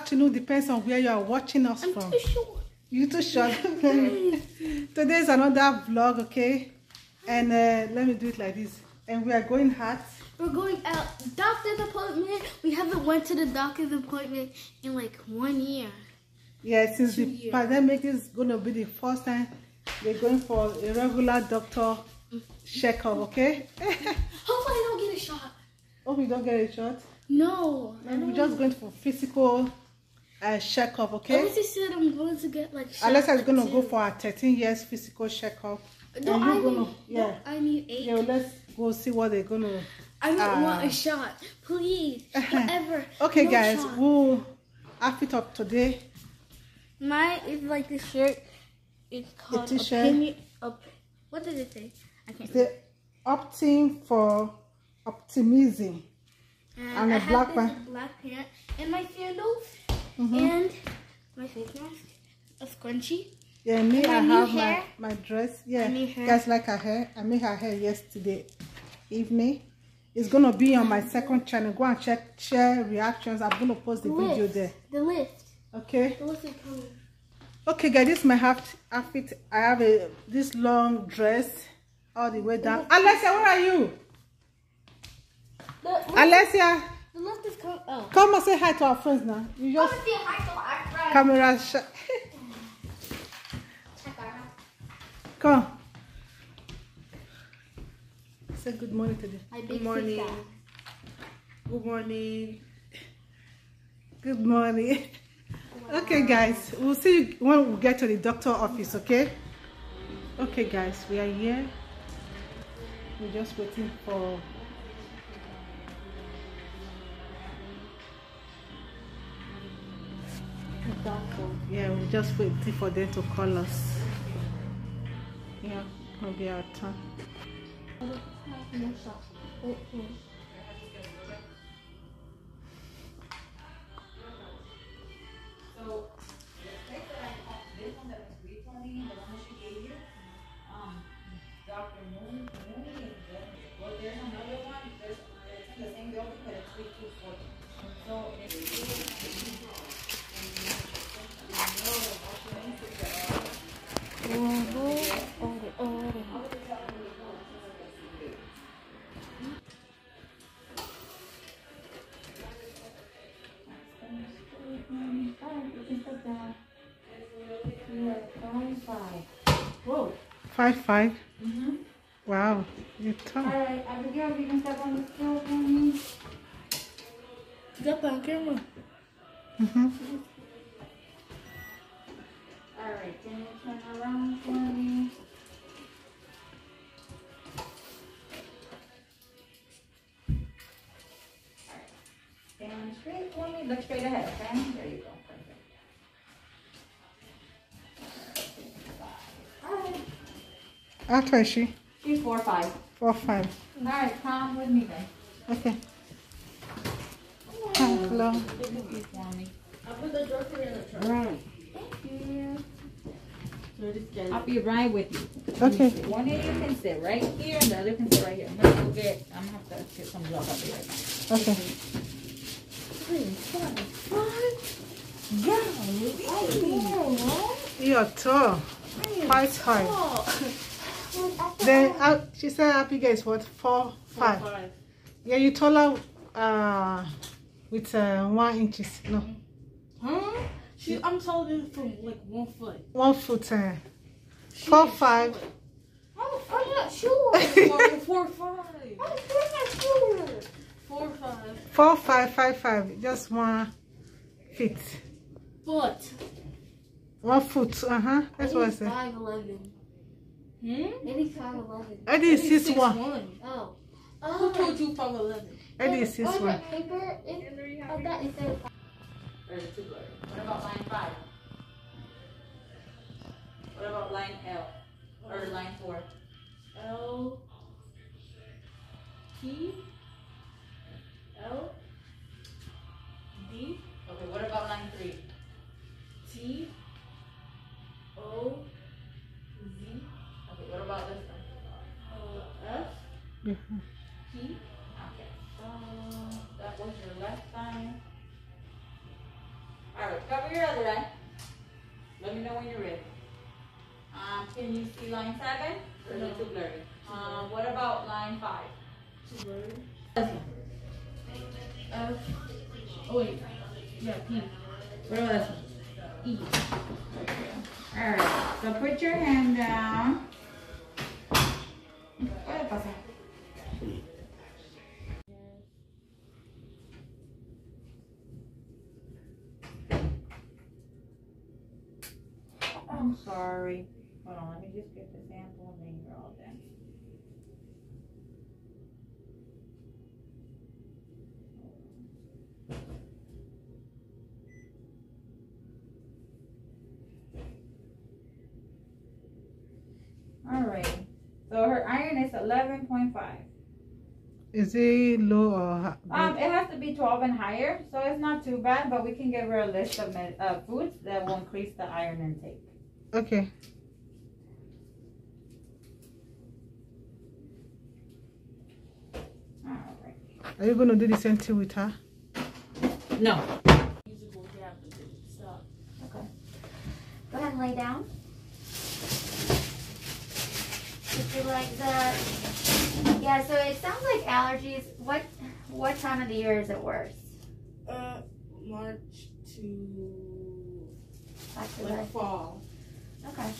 afternoon, depends on where you are watching us I'm from. too short. You too short. Today is another vlog, okay? And uh, let me do it like this. And we are going hot. We're going out doctor's appointment. We haven't went to the doctor's appointment in like one year. Yeah, since Two the years. pandemic is going to be the first time we're going for a regular doctor checkup, okay? Hopefully I don't get a shot. Hope you don't get a shot. No. And we're just going for physical uh, checkup, okay? Unless he said I'm going to get like is going to go for a 13 years physical checkup. No, and I you're gonna- yeah. no, I need eight. Yeah, let's go see what they're going to I don't Ah. want a shot. Please. Whatever. Okay, No guys, shot. we'll outfit up today. Mine is like the shirt. It's called t-shirt? Opinion. Op, what did it say? I can't. The opting for optimism. And, and a black this black pant and my sandals Mhm. and my face mask, a scrunchie. Yeah, me, my I have my, hair. my dress. Yeah, My new hair. guys like her hair. I made her hair yesterday evening. It's gonna be on my second channel. Go and check, share reactions. I'm gonna post the The video lift. there. The lift. Okay. The lift is coming. Okay, guys, this is my half outfit. I have a this long dress all the way down. Alessia, where are you? The Alessia, the lift is coming. Oh. come and say hi to our friends now. You just Come and say hi to our friend. camera shot. Check our. Come. Say good morning to them. Good morning. sister. Good morning. Good morning. Okay, guys. We'll see you when we get to the doctor office, okay? Okay, guys. We are here. We're just waiting for... doctor. Yeah, we're just waiting for them to call us. Yeah, it'll be our turn. Whoa. Five five. Mm-hmm. Wow, you're tall. Alright, Abigail, you can step on the stool for me. Get on camera. Mm-hmm. Alright, can you turn around for me? Alright. Stand straight for me, look straight ahead, okay? There you go, How tall is she? she's four, or five. Four or five. Alright, come with me then. Okay. Hi, hello. Look at you for me. I'll put the grocery in the truck. Alright. Thank you. So this guy- I'll be right with you. Okay. One of you can sit right here and the other can sit right here. I'm gonna go get, I'm gonna have to get some milk up here. Okay. You're tall. Five five. Then uh, she said Abigail is what? Four five. Yeah, you taller uh with uh, one inches. No, Huh? She, I'm taller than from like one foot. one foot. Uh, Four five. short. Oh, I'm not sure. four, four, five. I'm not sure. Four, five. four five five five. Just one feet. Foot. One foot. Uh huh. That's what I said. Five eleven. Hmm? Eddie's 5'11. 6'1. One. Oh. oh. Who told you 5'11? Eddie's 6'1. On that paper, What about line 5? What about line L? Or line 4? L. T? Alright, cover your other eye. Let me know when you're ready. Um, can you see line seven? Or it too blurry? Um, what about line five? Too blurry. F. Oh wait. Yeah, P. What about this one? E. Alright, so put your hand down. Sorry. Hold on, let me just get the sample and then you're all done. Alright, so her iron is eleven point five. Is it low or high? Um, it has to be twelve and higher, so it's not too bad, but we can give her a list of uh, foods that will increase the iron intake. Okay. Are you gonna do the same thing with her? No. Musical gap is it. Stop. Go ahead and lay down. If you like up. Yeah, so it sounds like allergies. What what time of the year is it worse? Uh, March to Back to like fall. Okay.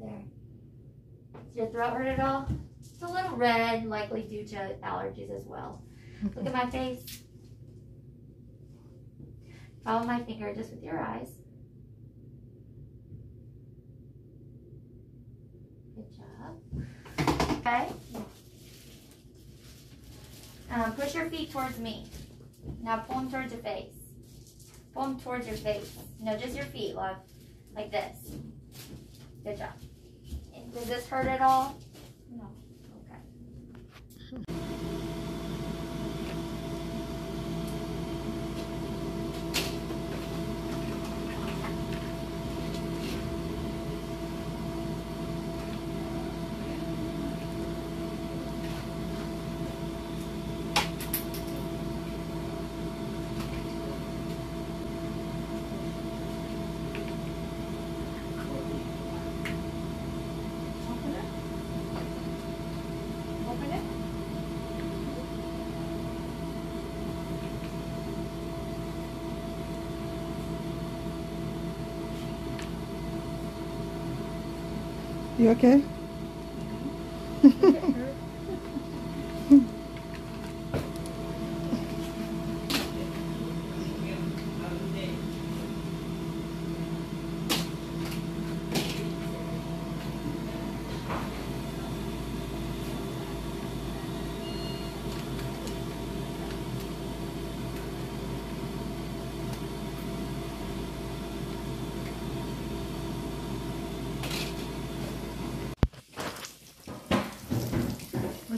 There. Does your throat hurt at all? It's a little red, likely due to allergies as well. Look at my face. Follow my finger just with your eyes. Good job. Okay. Um, push your feet towards me. Now pull them towards your face. Pull them towards your face. No, just your feet, love. Like this. Good job. Does this hurt at all? No. Okay. You okay?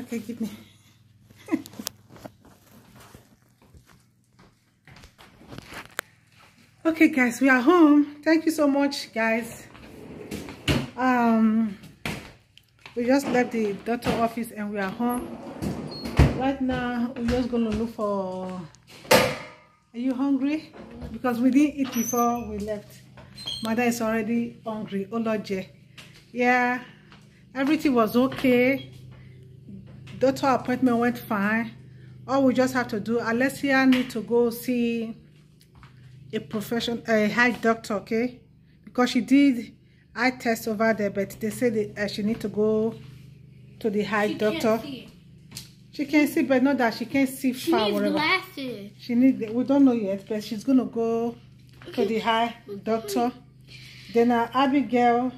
Okay, give me. okay, guys, we are home. Thank you so much, guys. Um, we just left the doctor office and we are home. Right now, we're just gonna look for. Are you hungry? Because we didn't eat before we left. Mother is already hungry. Oloje. Yeah, everything was okay doctor appointment went fine all we just have to do alessia need to go see a profession, a high doctor, okay? Because she did eye test over there, but they said that, uh, she need to go to the high She doctor. can't. She can see, but not that she can see She far. needs whatever. glasses. She need. We don't know yet, but she's gonna go to the high doctor. Then uh, Abigail.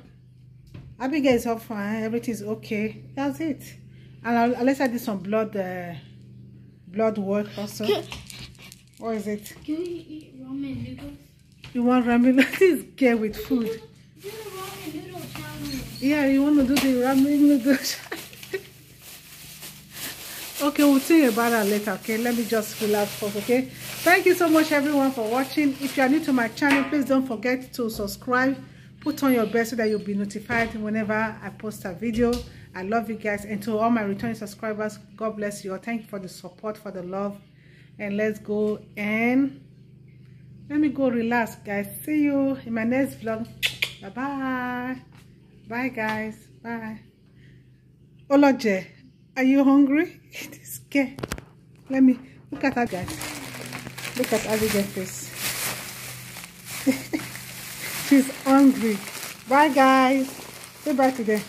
Abigail is up fine. Everything's okay. That's it. And I did some blood, uh, blood work also. What is it? Can we eat ramen noodles? You want ramen? This girl with food. Do the ramen noodle challenge. Yeah, you want to do the ramen noodles? okay, we'll think about that later. Okay, let me just relax first. Okay, thank you so much, everyone, for watching. If you are new to my channel, please don't forget to subscribe. Put on your bell so that you'll be notified whenever I post a video. I love you guys, and to all my returning subscribers, God bless you all. Thank you for the support, for the love, and let's go and let me go relax, guys. See you in my next vlog. Bye bye. Guys. Bye. Oloje, are you hungry? this girl. Let me look at her, guys. Look at Abigail's face. She's hungry. Bye, guys. Say bye to them.